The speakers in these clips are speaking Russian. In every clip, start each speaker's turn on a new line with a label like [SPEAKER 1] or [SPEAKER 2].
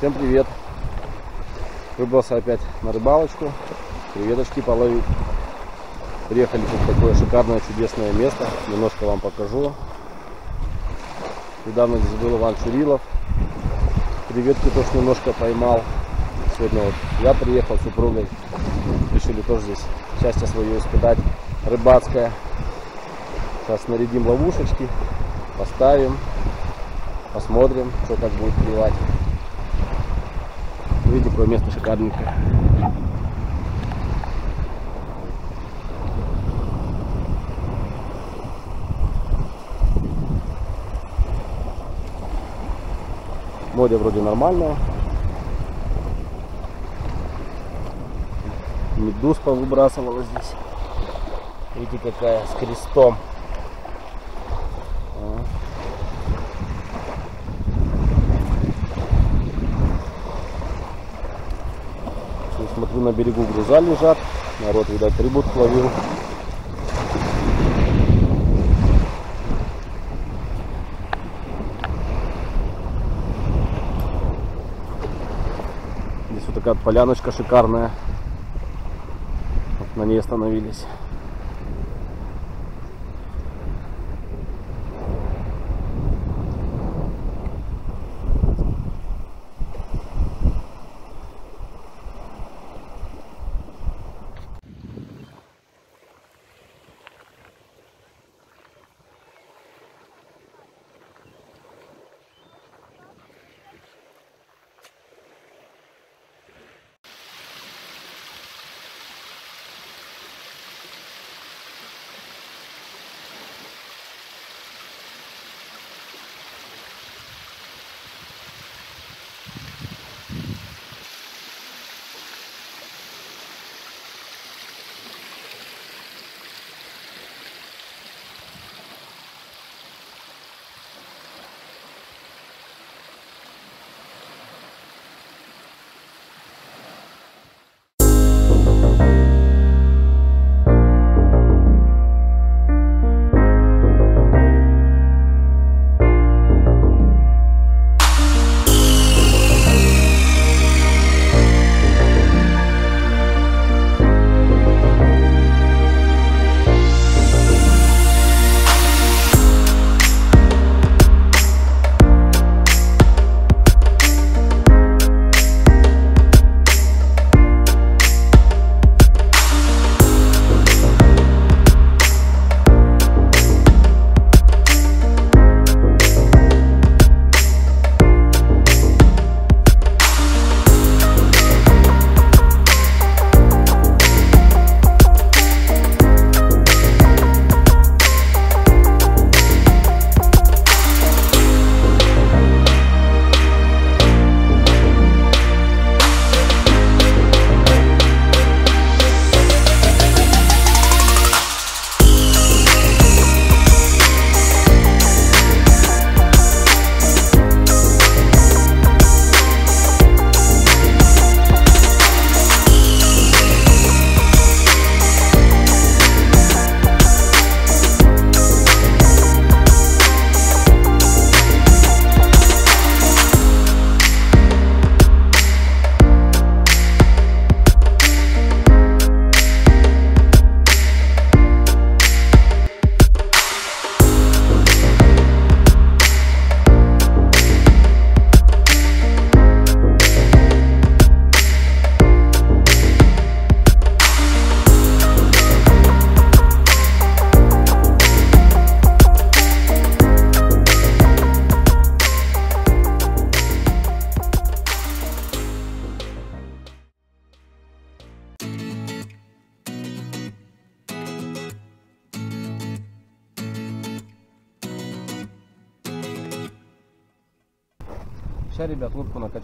[SPEAKER 1] Всем привет! Выбрался опять на рыбалочку, креветочки половить. Приехали тут такое шикарное, чудесное место. Немножко вам покажу. Недавно здесь был Иван Шурилов. Креветки тоже немножко поймал. Сегодня вот я приехал с супругой. Решили тоже здесь счастье свое испытать. Рыбацкое. Сейчас нарядим ловушечки, поставим, посмотрим, что как будет клевать. Какое место шикарненькое. Море вроде нормальное. Медуз повыбрасывала здесь. Видите, какая с крестом. А. Смотрю, на берегу груза лежат. Народ, видать, рыбу ловил. Здесь вот такая поляночка шикарная. Вот на ней остановились.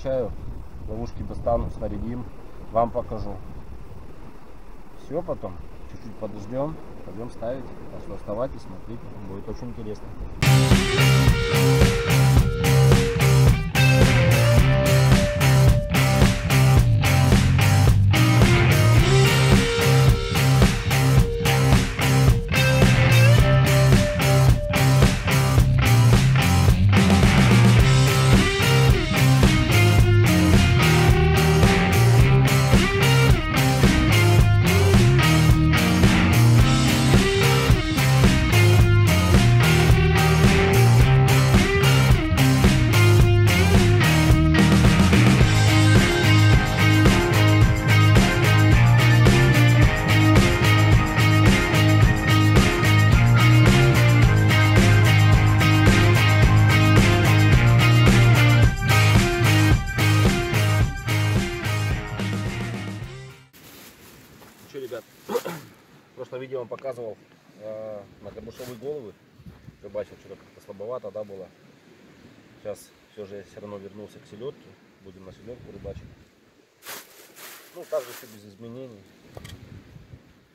[SPEAKER 1] Накачаю, ловушки достану, снарядим, вам покажу. Все потом, чуть-чуть подождем, пойдем ставить. Так что оставайтесь, смотрите, будет очень интересно.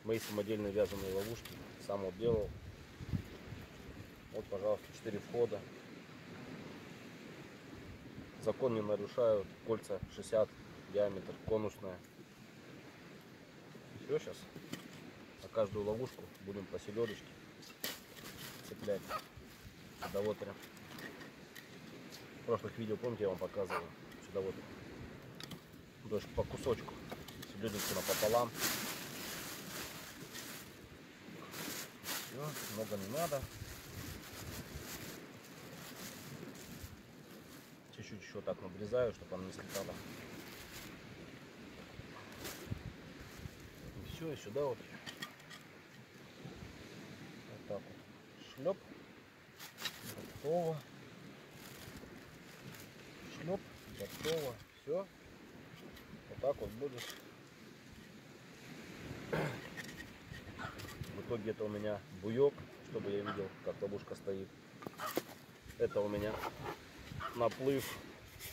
[SPEAKER 1] Мои самодельные вязаные ловушки. Сам вот делал. Вот, пожалуйста, 4 входа. Закон не нарушают. Кольца 60, диаметр конусная. Все, сейчас на каждую ловушку будем по селедочке цеплять. Да вот. В прошлых видео, помните, я вам показывал. Сюда вот. Есть по кусочку. Селедочку напополам. Все, много не надо. Чуть-чуть еще так надрезаю, чтобы она не слетала. И все, и сюда вот. Вот так вот. Шлеп. Готово. Шлеп. Готово. Все. Вот так вот будешь. В итоге это у меня буек, чтобы я видел, как ловушка стоит. Это у меня наплыв,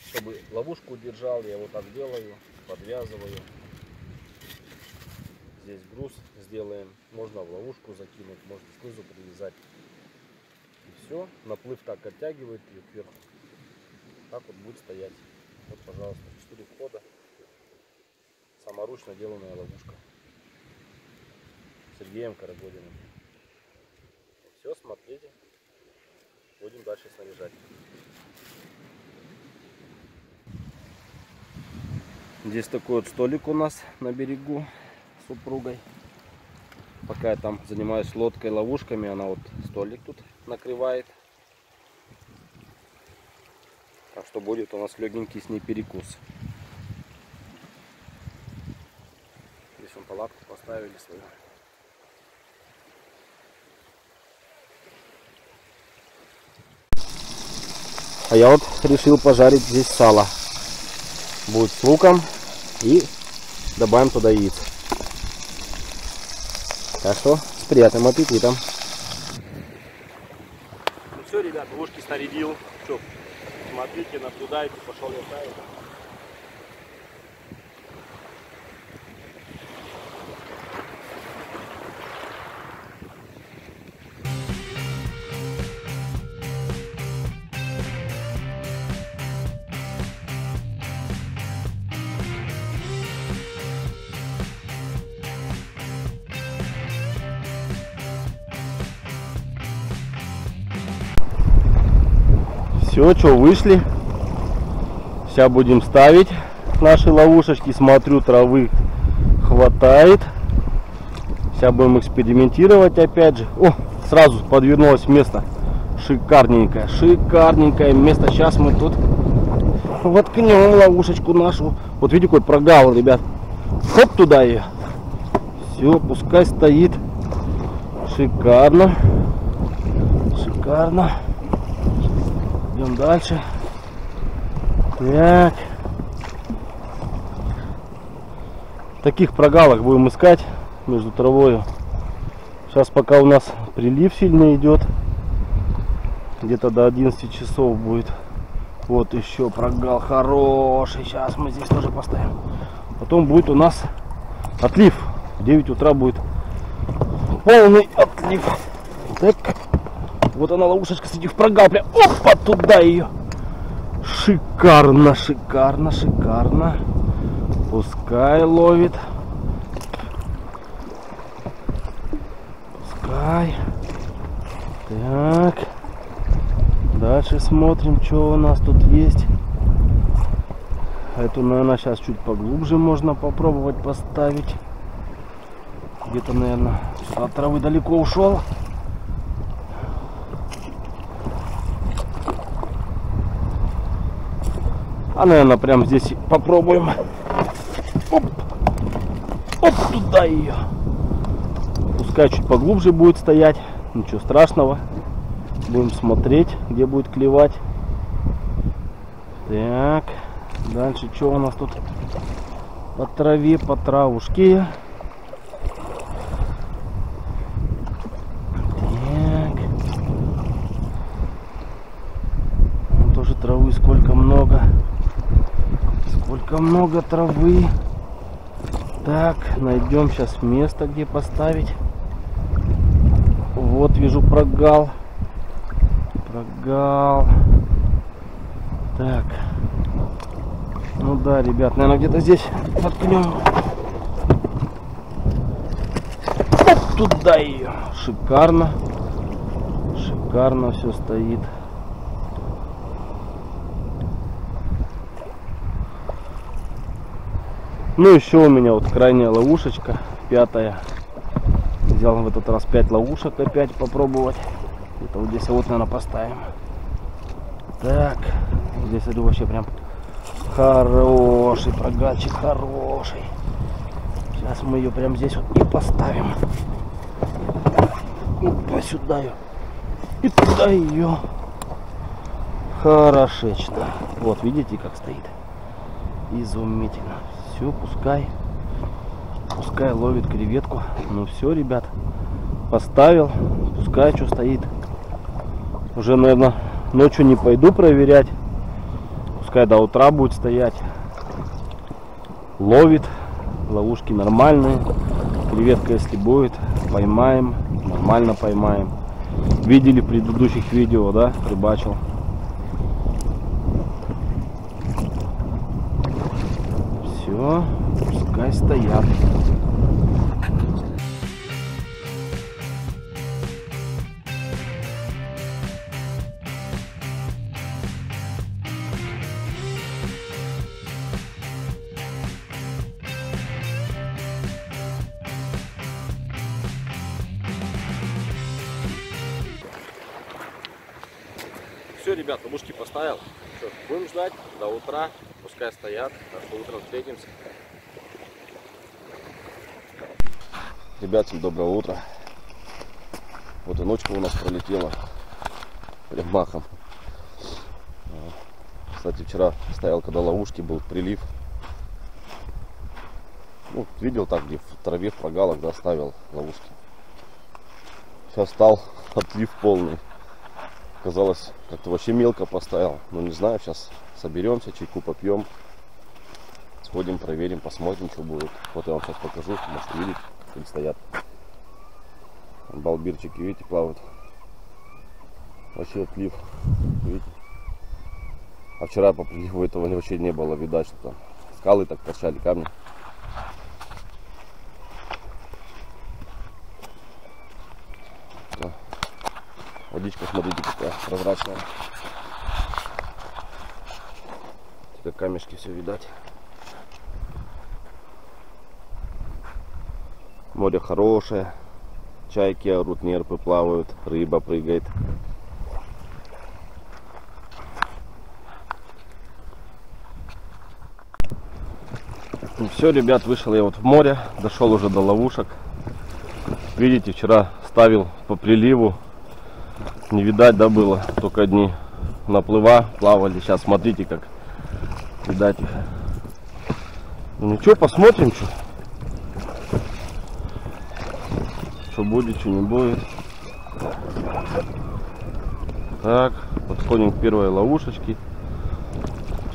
[SPEAKER 1] чтобы ловушку удержал, я вот так делаю, подвязываю. Здесь груз сделаем, можно в ловушку закинуть, можно снизу привязать. И все, наплыв так оттягивает ее кверху. Так вот будет стоять. Вот, пожалуйста, 4 входа. Саморучно деланная ловушка. Сергеем Карагодиным. Все, смотрите. Будем дальше снаряжать. Здесь такой вот столик у нас на берегу с супругой. Пока я там занимаюсь лодкой, ловушками, она вот столик тут накрывает. Так что будет у нас легенький с ней перекус. Здесь он палатку поставили свою. А я вот решил пожарить здесь сало. Будет с луком и добавим туда яиц. Так что с приятным аппетитом. Ну все, ребят, ушки снарядил. Что, смотрите, наблюдайте, пошел я ставить. Все, что вышли. Сейчас будем ставить наши ловушечки. Смотрю, травы хватает. Сейчас будем экспериментировать опять же. О, сразу подвернулось место. Шикарненькое, шикарненькое место. Сейчас мы тут воткнем ловушечку нашу. Вот видите, какой прогал, ребят. Хоп туда ее. Все, пускай стоит. Шикарно. Шикарно. Идем дальше. Так. Таких прогалах будем искать между травой. Сейчас пока у нас прилив сильно идет. Где-то до 11 часов будет. Вот еще прогал хороший. Сейчас мы здесь тоже поставим. Потом будет у нас отлив. В 9 утра будет полный отлив. Так. Вот она ловушечка с этих прогал. Прям опа, туда ее. Шикарно, шикарно, шикарно. Пускай ловит. Пускай. Так. Дальше смотрим, что у нас тут есть. Эту, наверное, сейчас чуть поглубже можно попробовать поставить. Где-то, наверное, от травы далеко ушел. А, наверное, прямо здесь попробуем. Оп, оп туда ее. Пускай чуть поглубже будет стоять. Ничего страшного. Будем смотреть, где будет клевать. Так, дальше что у нас тут? По траве, по травушке. Так, тоже травы сколько много травы. Так, найдем сейчас место, где поставить. Вот вижу прогал. Прогал. Так. Ну да, ребят, наверное, где-то здесь воткнем. Вот туда ее. Шикарно. Шикарно все стоит. Ну еще у меня вот крайняя ловушечка, пятая. Взял в этот раз 5 ловушек опять попробовать. Это вот здесь вот, наверное, поставим. Так, здесь это вообще прям хороший прогальчик, хороший. Сейчас мы ее прям здесь вот и поставим. Опа, сюда ее. И туда ее. Хорошечно. Вот, видите, как стоит. Изумительно. Все, пускай. Пускай ловит креветку. Ну все, ребят. Поставил. Пускай что стоит. Уже, наверное, ночью не пойду проверять. Пускай до утра будет стоять. Ловит. Ловушки нормальные. Креветка, если будет, поймаем. Нормально поймаем. Видели в предыдущих видео, да, рыбачил. Все, пускай стоят. Все, ребят, ловушки поставил. Что, будем ждать до утра. Пускай стоят. Так что утром встретимся. Ребят, всем доброе утро. Вот и ночка у нас пролетела. Прям махом. Кстати, вчера стоял, когда ловушки, был прилив. Ну, видел так, где в траве, в прогалах, да, ставил ловушки. Сейчас стал отлив полный. Казалось, как-то вообще мелко поставил. Ну, не знаю, сейчас соберемся, чайку попьем. Сходим, проверим, посмотрим, что будет. Вот я вам сейчас покажу, может видите, как стоят. Балбирчики, видите, плавают. Вообще отлив, видите. А вчера по приливу этого вообще не было, видать, что там скалы так торчали, камни. Водичка, смотрите, какая прозрачная. Как камешки все видать. Море хорошее. Чайки орут, нерпы плавают, рыба прыгает. Ну все, ребят, вышел я вот в море, дошел уже до ловушек. Видите, вчера ставил по приливу. Не видать, да, было. Только одни наплыва плавали. Сейчас смотрите, как видать их. Ну ничего, посмотрим, что. Что будет, что не будет. Так, подходим к первой ловушечке.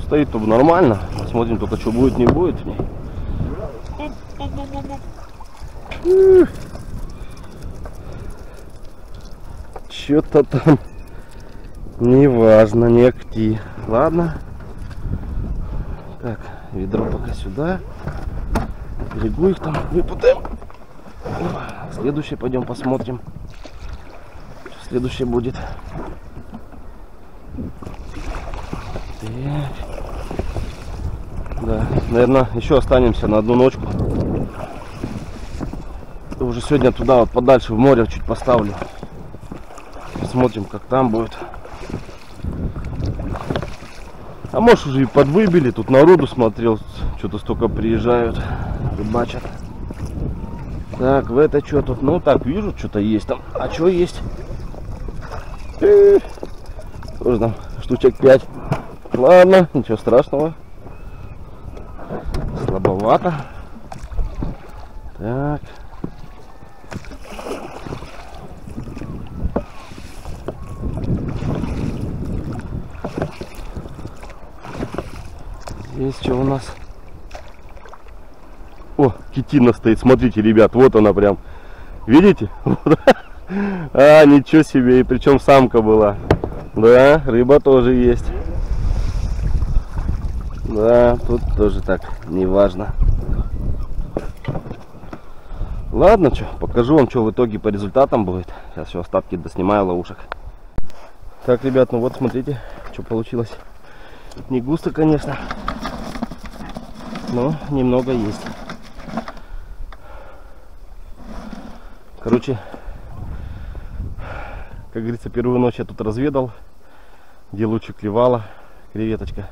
[SPEAKER 1] Стоит тут нормально. Посмотрим только, что будет, не будет в ней. Что-то там неважно, не акти. Ладно. Так, ведро пока сюда. Берегу их там выпутаем. Следующее пойдем посмотрим. Что следующее будет. Так. Да, наверное, еще останемся на одну ночку. Уже сегодня туда вот подальше в море чуть поставлю. Посмотрим, как там будет. А может уже и подвыбили. Тут народу смотрел. Что-то столько приезжают. Рыбачат. Так, в это что тут? Ну так, вижу, что-то есть там. А что есть? Э, Тоже там штучек 5. Ладно, ничего страшного. Слабовато. Так. Здесь что у нас? О, китина стоит, смотрите, ребят, вот она прям. Видите? А, ничего себе, и причем самка была. Да, рыба тоже есть. Да, тут тоже так, неважно. Ладно, что, покажу вам, что в итоге по результатам будет. Сейчас все остатки доснимаю ловушек. Так, ребят, ну вот смотрите, что получилось. Не густо, конечно, но немного есть. Короче, как говорится, первую ночь я тут разведал, где лучше клевала креветочка,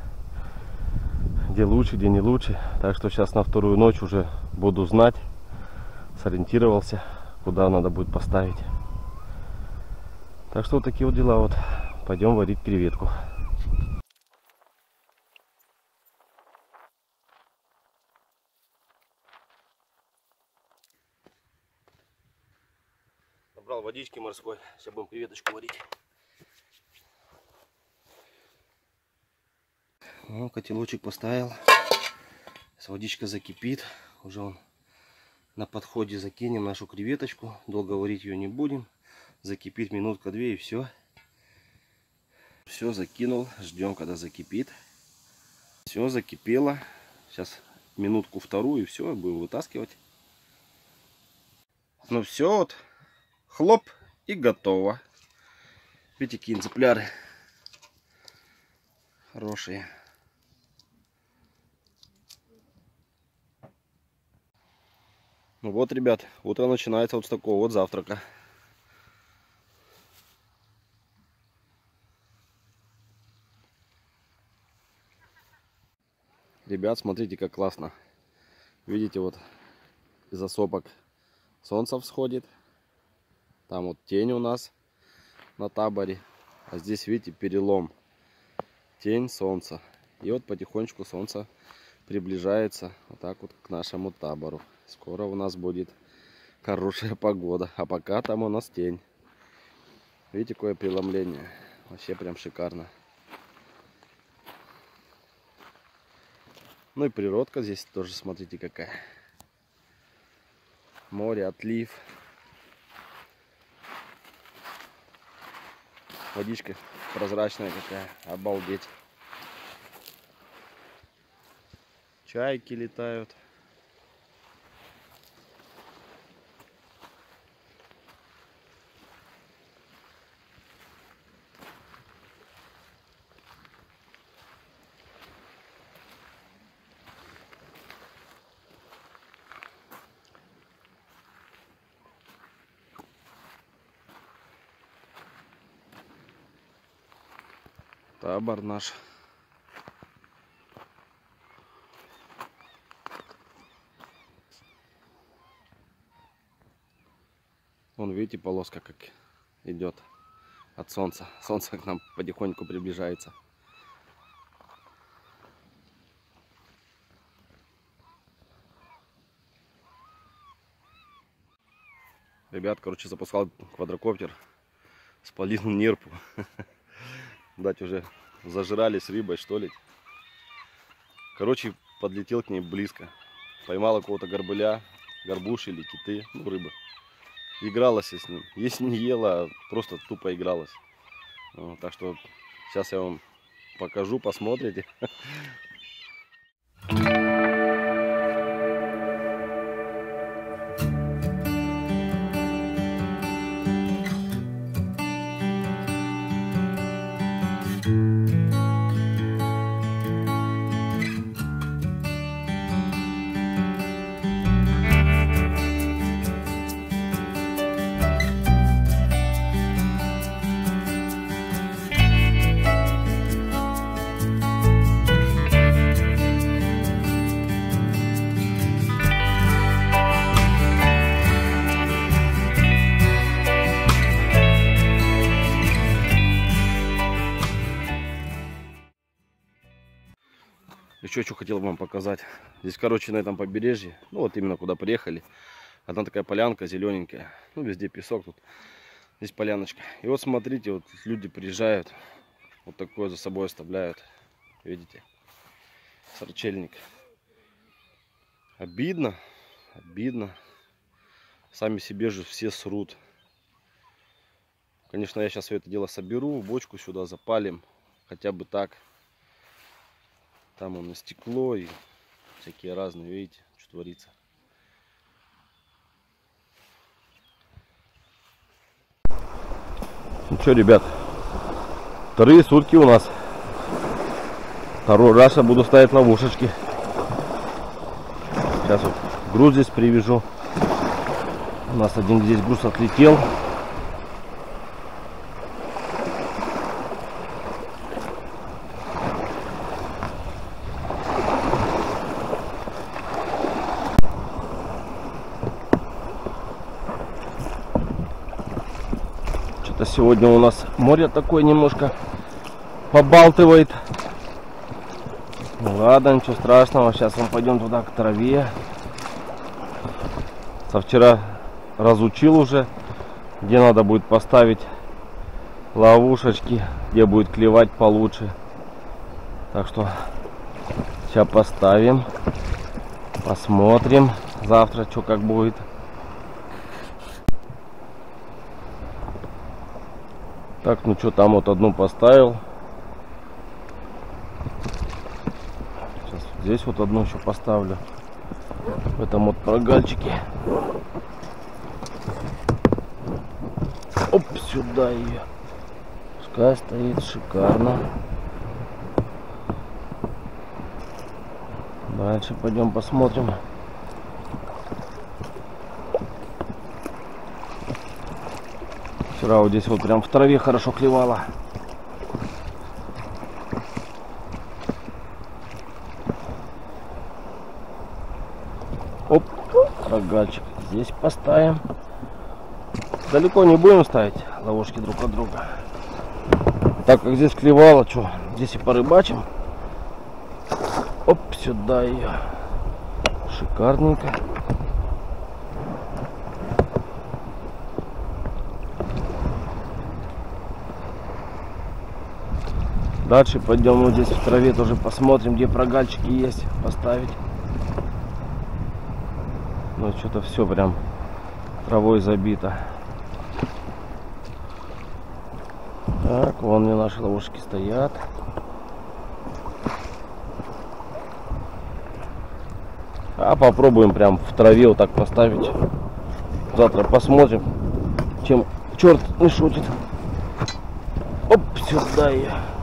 [SPEAKER 1] где лучше, где не лучше. Так что сейчас на вторую ночь уже буду знать, сориентировался, куда надо будет поставить. Так что вот такие вот дела. Вот пойдем варить креветку. Водички морской. Сейчас будем креветочку варить. Ну, котелочек поставил. С водичка закипит. Уже он на подходе закинем нашу креветочку. Долго варить ее не будем. Закипит минутка-две и все. Все закинул. Ждем, когда закипит. Все закипело. Сейчас минутку вторую и все, будем вытаскивать. Ну все, вот хлоп и готово. Видите, какие экземпляры хорошие. Ну вот, ребят, утро начинается вот с такого вот завтрака. Ребят, смотрите, как классно. Видите, вот из осопок солнце всходит. Там вот тень у нас на таборе. А здесь, видите, перелом. Тень, солнца. И вот потихонечку солнце приближается вот так вот к нашему табору. Скоро у нас будет хорошая погода. А пока там у нас тень. Видите, какое преломление. Вообще прям шикарно. Ну и природка здесь тоже, смотрите, какая. Море, отлив. Водичка прозрачная какая. Обалдеть. Чайки летают. Табор наш. Вон, видите, полоска как идет от солнца. Солнце к нам потихоньку приближается. Ребят, короче, запускал квадрокоптер, спалил нерпу. дать уже зажрались рыбой, что ли. Короче, подлетел к ней близко. Поймал какого-то горбыля, горбуш или киты, ну, рыбы. Игралась с ним. Если не ела, просто тупо игралась. Ну, так что сейчас я вам покажу, посмотрите. Еще что хотел вам показать. Здесь, короче, на этом побережье, ну вот именно куда приехали, одна такая полянка зелененькая. Ну, везде песок тут. Здесь поляночка. И вот смотрите, вот люди приезжают, вот такое за собой оставляют. Видите? Сорчельник. Обидно, Обидно. Сами себе же все срут. Конечно, я сейчас все это дело соберу, бочку сюда запалим. Хотя бы так. Там он на стекло и всякие разные, видите, что творится. Ну что, ребят, вторые сутки у нас. Второй раз я буду ставить ловушечки. Сейчас вот груз здесь привяжу. У нас один здесь груз отлетел. Что-то сегодня у нас море такое немножко побалтывает. Ну ладно, ничего страшного. Сейчас мы пойдем туда к траве. Со вчера разучил уже, где надо будет поставить ловушечки, где будет клевать получше. Так что сейчас поставим, посмотрим завтра, что как будет. Так, ну что, там вот одну поставил. Сейчас здесь вот одну еще поставлю. В этом вот прогальчике. Оп, сюда ее. Пускай стоит шикарно. Дальше пойдем посмотрим. Вчера вот здесь вот прям в траве хорошо клевало. Оп, рогальчик здесь поставим. Далеко не будем ставить ловушки друг от друга. Так как здесь клевало, что здесь и порыбачим. Оп, сюда ее. Шикарненько. Дальше пойдем вот здесь в траве тоже посмотрим, где прогальчики есть, поставить. Ну что-то все прям травой забито. Так, вон мне наши ловушки стоят. А попробуем прям в траве вот так поставить. Завтра посмотрим, чем черт не шутит. Оп, сюда я.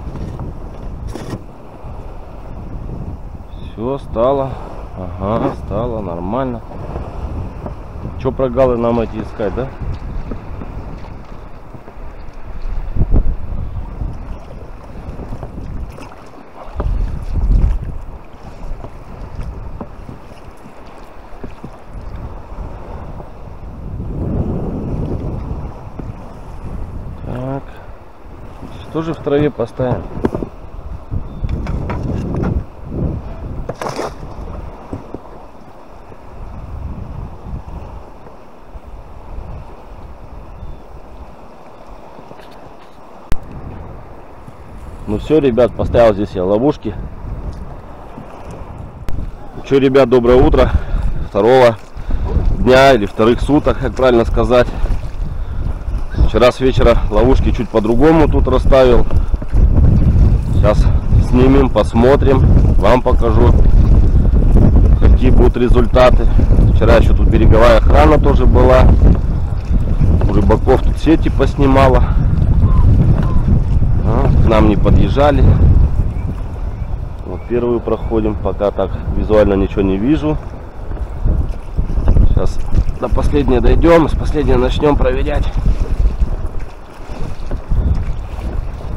[SPEAKER 1] Все, стало. Ага, стало нормально. Что прогалы нам эти искать, да? Так. Тоже в траве поставим. Ну все, ребят, поставил здесь я ловушки. Че, ребят, доброе утро. Второго дня или вторых суток, как правильно сказать. Вчера с вечера ловушки чуть по-другому тут расставил. Сейчас снимем, посмотрим, вам покажу, какие будут результаты. Вчера еще тут береговая охрана тоже была. Рыбаков тут сети поснимала. Нам не подъезжали. Вот первую проходим, пока так визуально ничего не вижу. Сейчас до последней дойдем, с последней начнем проверять.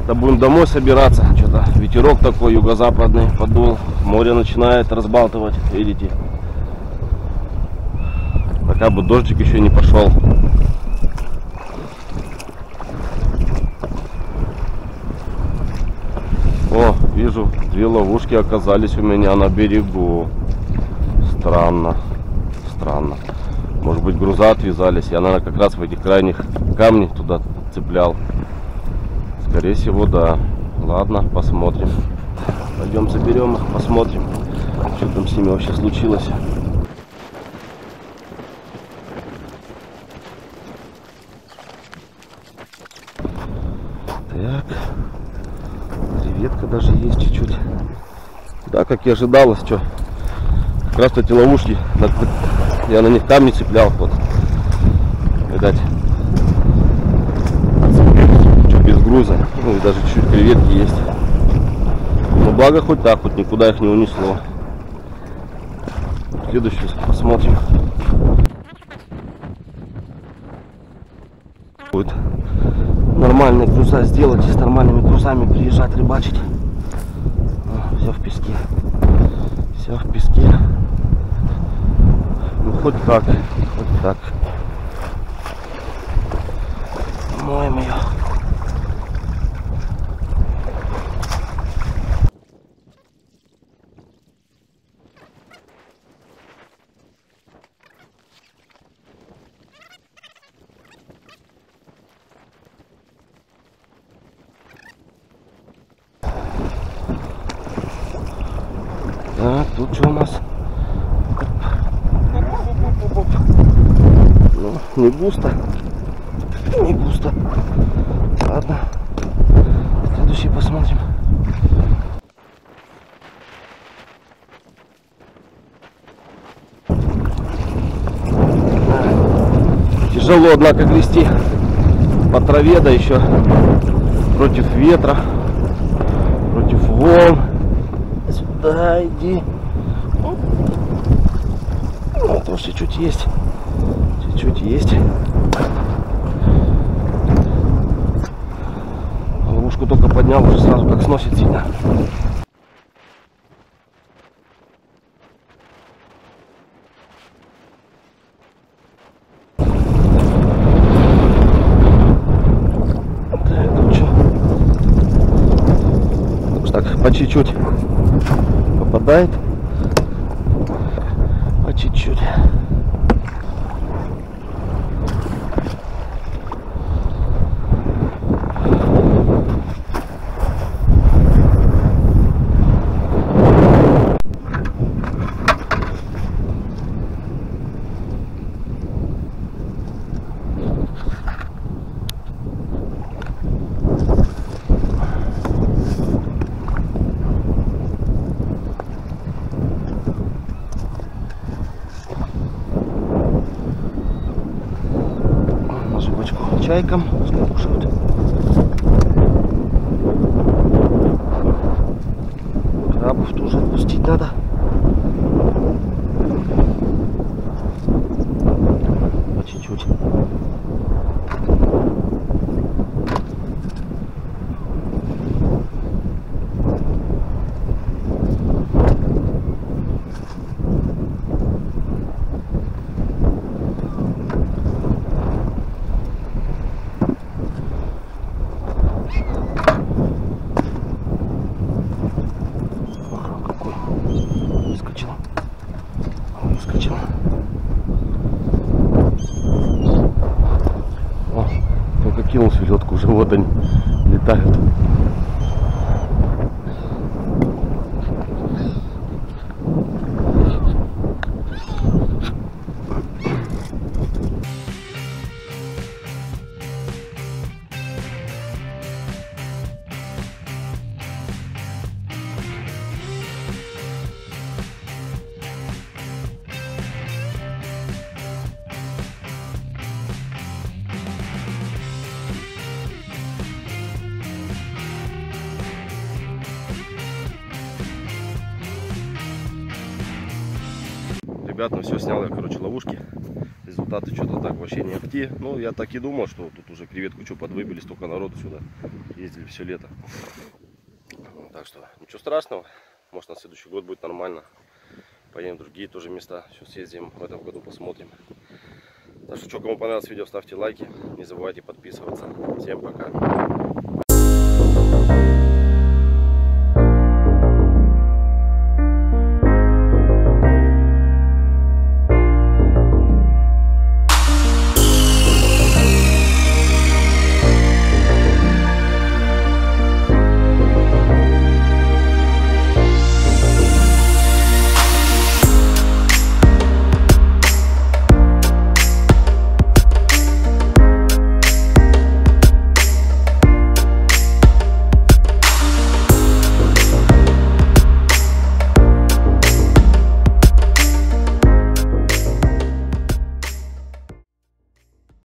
[SPEAKER 1] Да будем домой собираться. Что-то ветерок такой юго-западный подул. Море начинает разбалтывать, видите. Пока бы дождик еще не пошел. О, вижу, две ловушки оказались у меня на берегу. Странно, странно. Может быть груза отвязались. Я, наверное, как раз в этих крайних камнях туда цеплял. Скорее всего, да. Ладно, посмотрим. Пойдем заберем их, посмотрим, что там с ними вообще случилось. Так. Креветка даже есть чуть-чуть. Да, как и ожидалось, что. Как раз эти ловушки, я на них камни цеплял, вот. Видать. Без груза. Ну и даже чуть-чуть креветки есть. Но благо хоть так, хоть никуда их не унесло. Следующую посмотрим. Будет нормальные груза сделать с нормальными грузами приезжать рыбачить. Все в песке. Все в песке. Ну хоть как, хоть так. Моем ее. Так, тут что у нас? Ну, не густо. Не густо. Ладно. Следующий посмотрим. Тяжело, однако, грести по траве, да еще против ветра, против волн. Сюда иди. Вот уж чуть-чуть есть. Чуть-чуть есть. Ловушку только поднял, уже сразу как сносит сильно. Так, тут что? Так, по чуть-чуть попадает. зубочку чайкам пускай Селедку, уже Ну, я так и думал, что тут уже креветку что подвыбили, столько народу сюда ездили все лето. Так что, ничего страшного. Может, на следующий год будет нормально. Поедем в другие тоже места. Сейчас съездим в этом году, посмотрим. Так что, что, кому понравилось видео, ставьте лайки. Не забывайте подписываться. Всем пока.